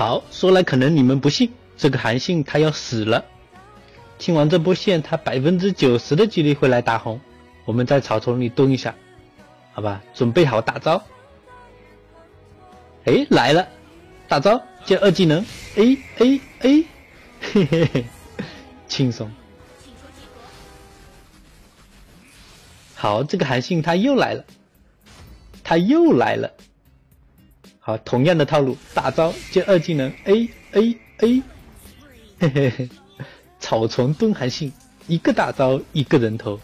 好，说来可能你们不信，这个韩信他要死了。清完这波线，他百分之九十的几率会来大红。我们在草丛里蹲一下，好吧，准备好大招。哎，来了，大招接二技能，A A A，嘿嘿嘿，轻松。好，这个韩信他又来了，他又来了。好，同样的套路，大招接二技能，A A A，嘿嘿嘿，草丛蹲韩信，一个大招一个人头。